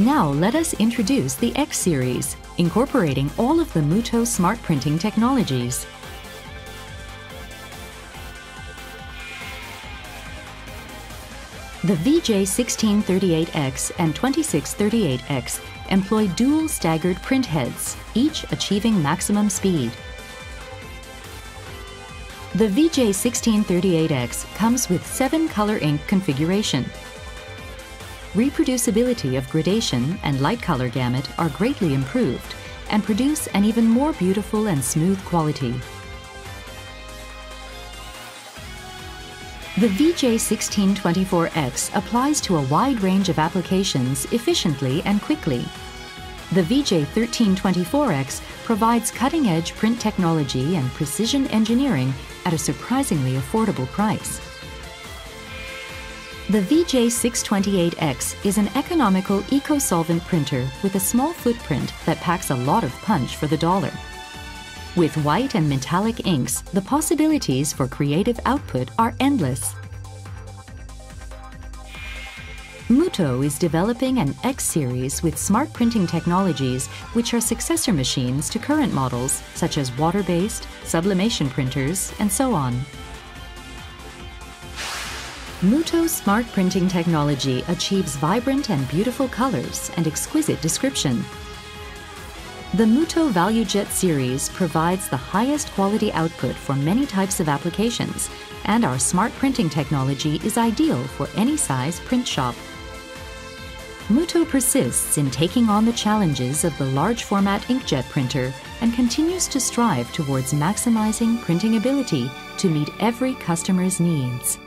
Now let us introduce the X Series, incorporating all of the Mutoh smart printing technologies. The VJ1638X and 2638X employ dual staggered print heads, each achieving maximum speed. The VJ1638X comes with 7 color ink configuration. Reproducibility of gradation and light color gamut are greatly improved and produce an even more beautiful and smooth quality. The VJ1624X applies to a wide range of applications efficiently and quickly. The VJ1324X provides cutting-edge print technology and precision engineering at a surprisingly affordable price. The VJ628X is an economical eco-solvent printer with a small footprint that packs a lot of punch for the dollar. With white and metallic inks, the possibilities for creative output are endless. Mutoh is developing an X series with smart printing technologies which are successor machines to current models such as water-based, sublimation printers, and so on. Mutoh's smart printing technology achieves vibrant and beautiful colors and exquisite description. The Mutoh ValueJet series provides the highest quality output for many types of applications, and our smart printing technology is ideal for any size print shop. Mutoh persists in taking on the challenges of the large format inkjet printer and continues to strive towards maximizing printing ability to meet every customer's needs.